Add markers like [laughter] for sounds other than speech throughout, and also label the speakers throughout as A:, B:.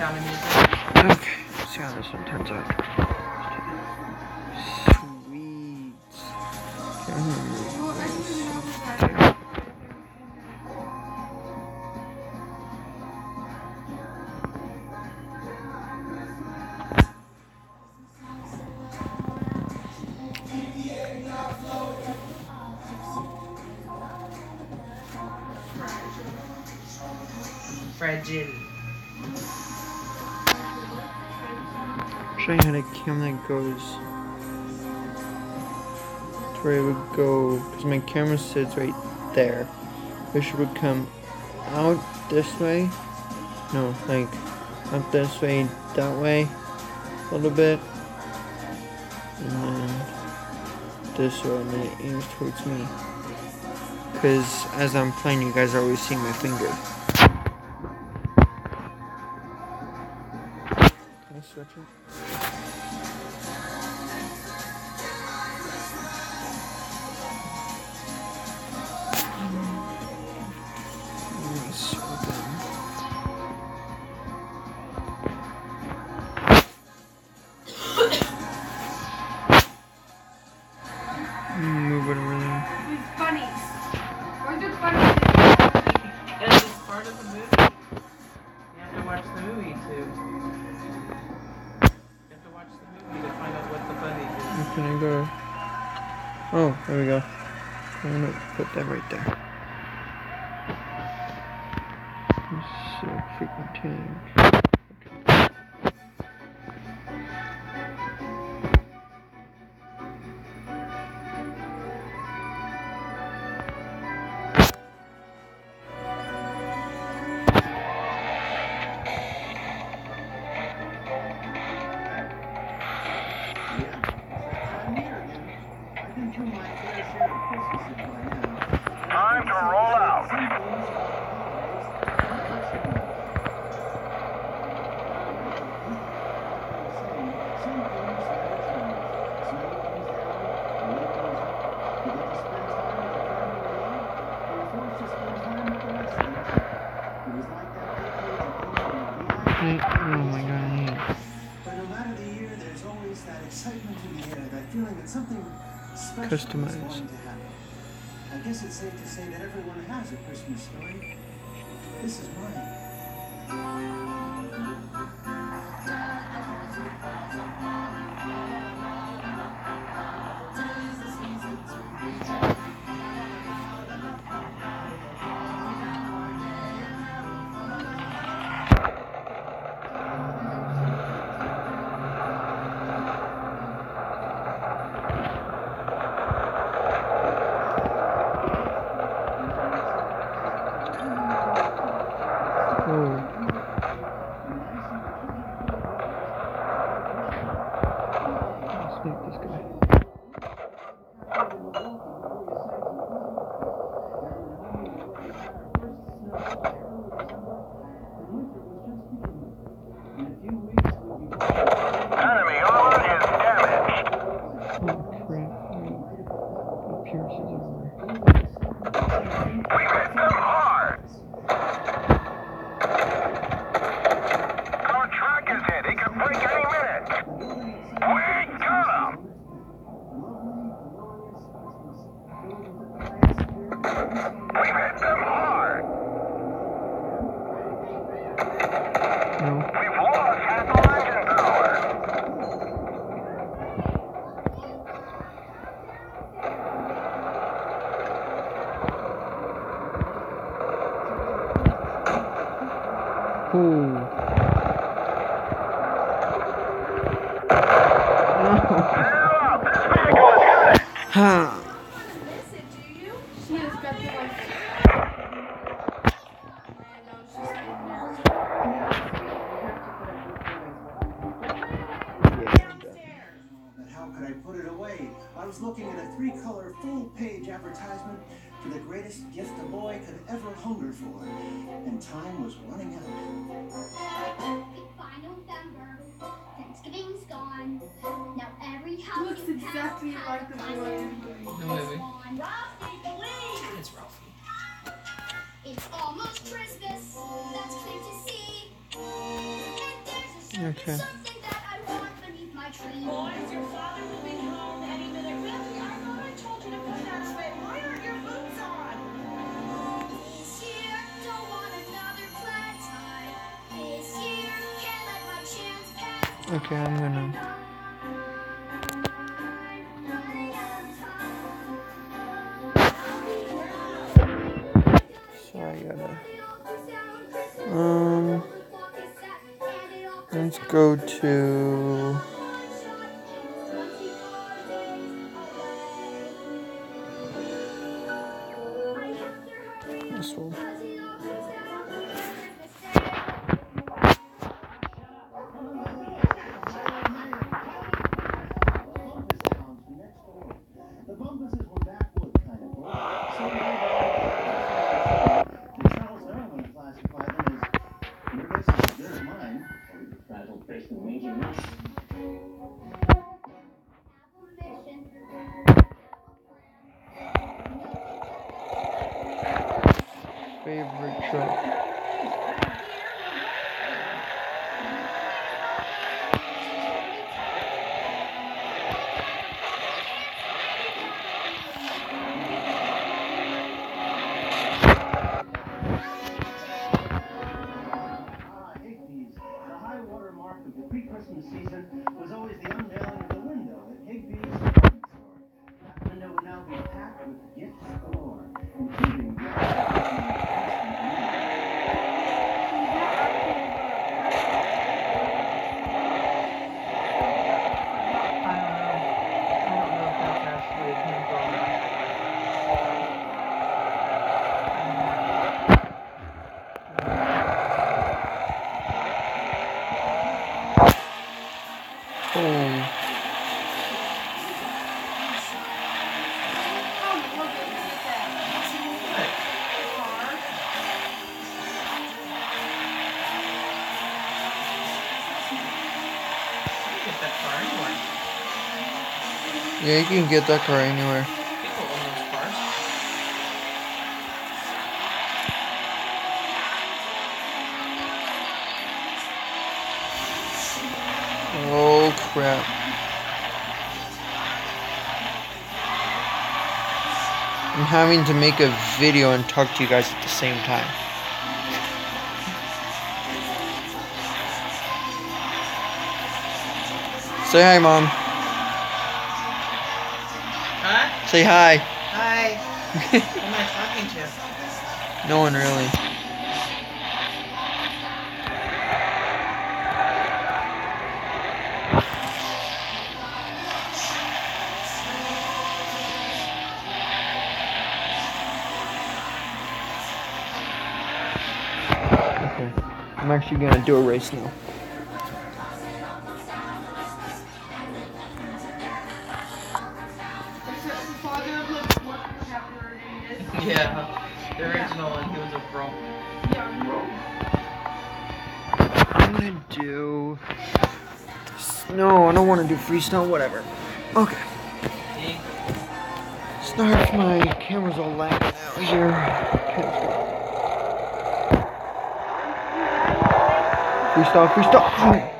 A: Sound of Music.
B: Okay, see how this one turns out. Where it would go, because my camera sits right there. It would come out this way. No, like up this way, that way, a little bit. And then this way, and then it aims towards me. Because as I'm playing, you guys are always seeing my finger. Can I switch it? That right there. Hey, oh my god, it.
C: But no matter the year, there's always that excitement in the air, that feeling that something special is
B: Customized.
C: going to happen. I guess it's safe to say that everyone has a Christmas story. This is mine. [laughs]
D: Out.
E: Exactly like the boy in the
A: The movie.
F: on. Ralphie, please!
A: It's Ralphie.
F: It's almost Christmas. That's clear to see. And
B: Okay.
F: Something that I want beneath my tree.
G: Boys, your father will be home any minute. Randy, I thought I told you to put that away. Why aren't your boots on?
F: This year, don't want another flat tire. This year, can't let my chance pass.
B: Okay, I'm gonna. Go to. Favorite truck. Yeah, you can get that car anywhere. Oh crap. I'm having to make a video and talk to you guys at the same time. Say hi, Mom. Say hi.
A: Hi. [laughs] Who am I talking to?
B: No one really. Okay. I'm actually gonna do a race now. Freestyle. Whatever. Okay. If my camera's all lagging out here. Freestyle, freestyle.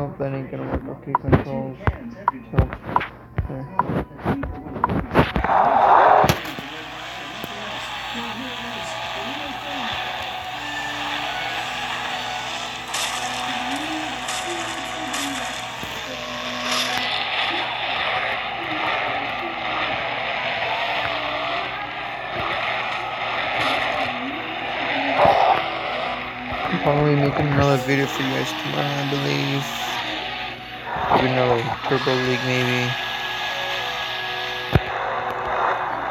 B: That ain't gonna work. Okay, controls. There. I'm probably making another video for you guys tomorrow, I believe. You know, Purple League maybe.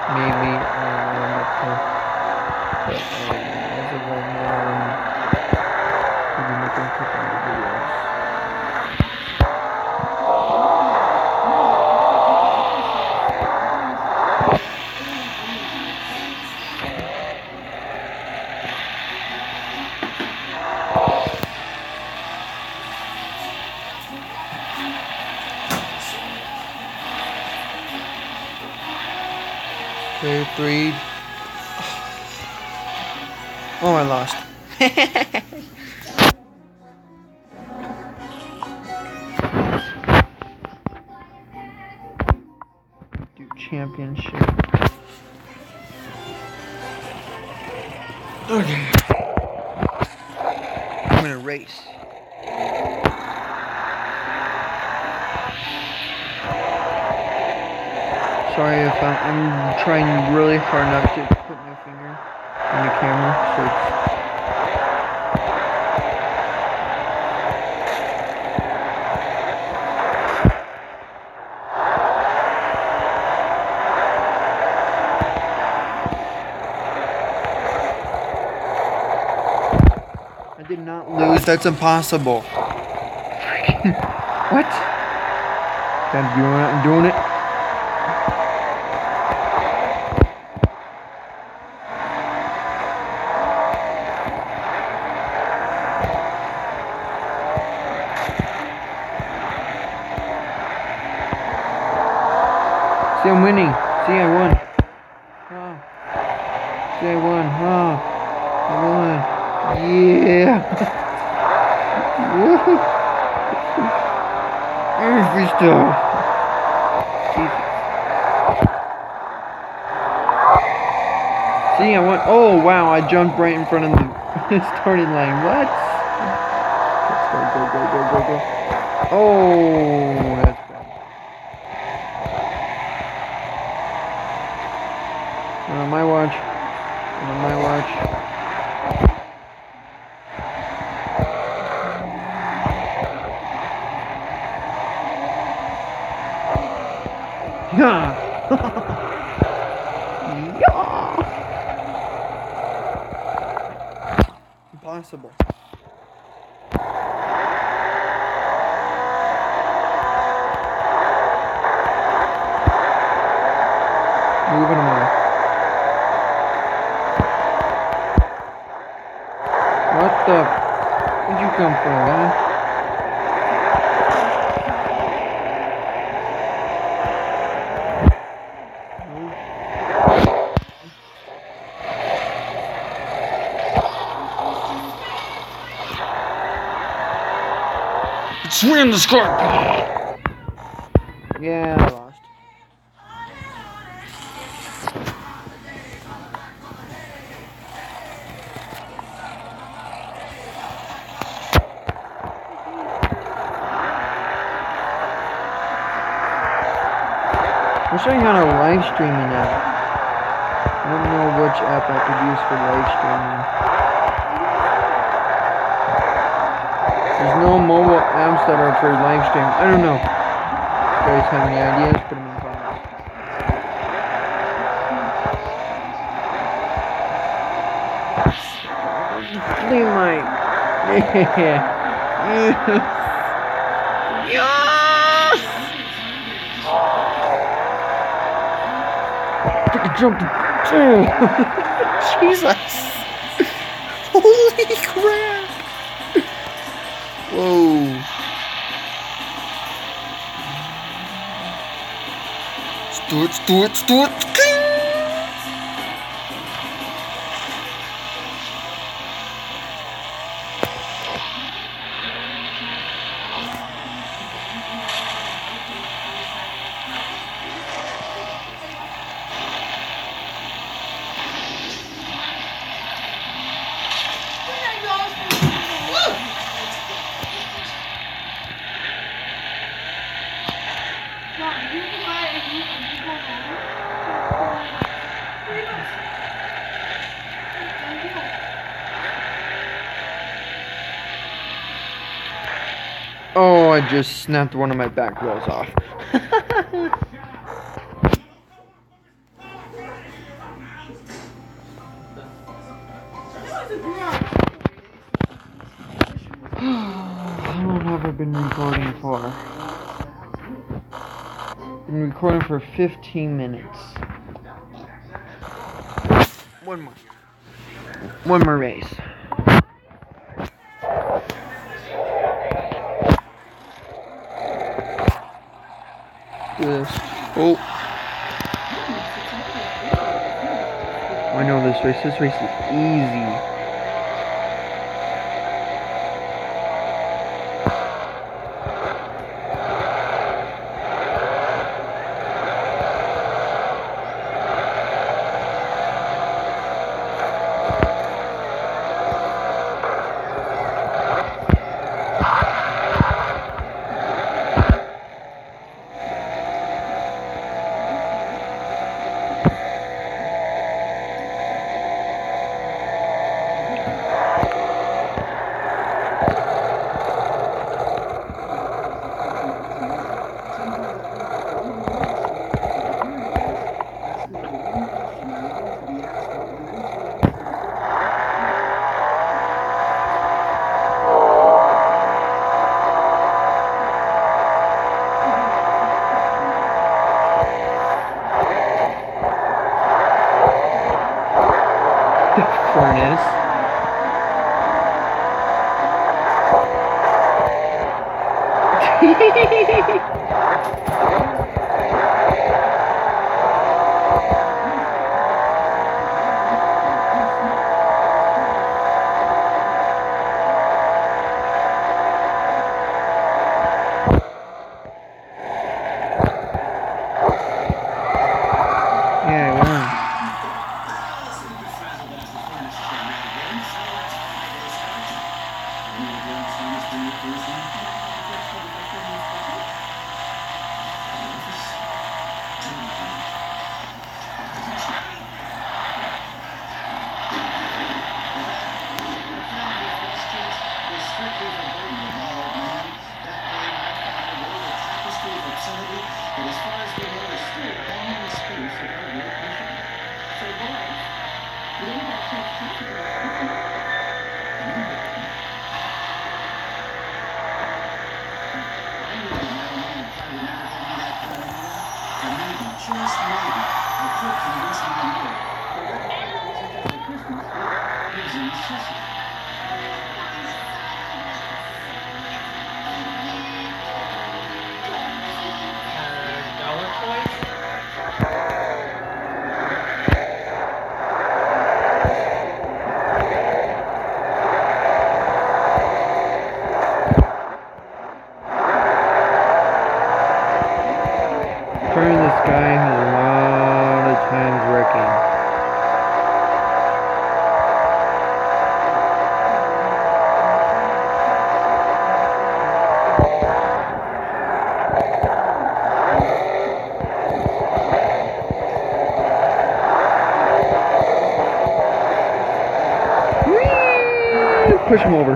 B: Maybe, I don't know. But, um, as of right now, I'm a video. Oh, I lost. [laughs] Do championship. Okay. I'm gonna race. Sorry if I'm, I'm trying really hard not to put my finger on the camera, so I did not lose. That's impossible. [laughs] what? God, you know I'm doing it. J1, huh? One. Yeah. [laughs] Every stuff. See, I went. Oh wow! I jumped right in front of the [laughs] starting line. What? Let's go, go, go, go, go, go. Oh, that's bad. On oh, my watch. Yeah. [laughs] yeah. Impossible. Moving on. What the? Where'd you come from, man? Swim the score. Yeah, I lost. I'm showing how to live streaming now. I don't know which app I could use for live streaming. There's no mobile apps that are for live stream. I don't know. If you guys have any ideas? Put them in the comments. Leave my yeah. [laughs] Yes! Freaking jump! [laughs] Jesus! [laughs] Holy crap! Let's do it! Oh, I just snapped one of my back wheels off. [sighs] How long have I been recording for? Been recording for 15 minutes. One more. One more race. this. Oh.
C: I know this race. This race is easy. Push him over.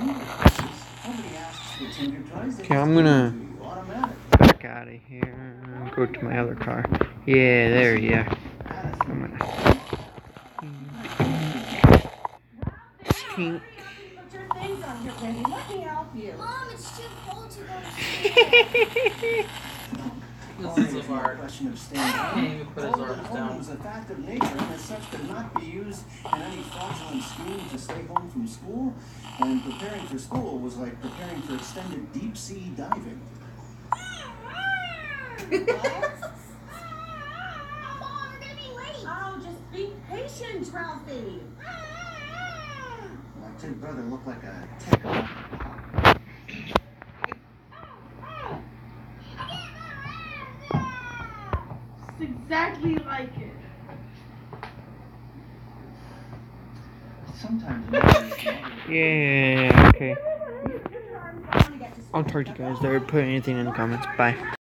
H: Nobody asks for Tinder
C: Okay, I'm gonna-
H: them to you automatic.
C: Back out of here. Go to my other car. Yeah, there, yeah gonna. Pink.
G: Put your things on here, Wendy. Let me help you.
B: Mom, it's too cold to go to sleep.
A: This
H: It's
A: is
H: not
A: of
H: a
A: art.
H: question of staying
A: Can't
H: home.
A: Even put his
H: Home-
A: down.
H: was a fact of nature and as such could not be used in any fraudulent scheme to stay home from school. And preparing for school was like preparing for extended deep sea diving.
B: Mom, we're gonna be late.
G: Oh, just be patient, Ralphie.
H: My kid brother looked like a tickle.
D: It's exactly like it.
H: Sometimes a mother's mother-
C: Yeah, okay. [laughs] I'll talk to you guys there. Put anything in the comments. Bye.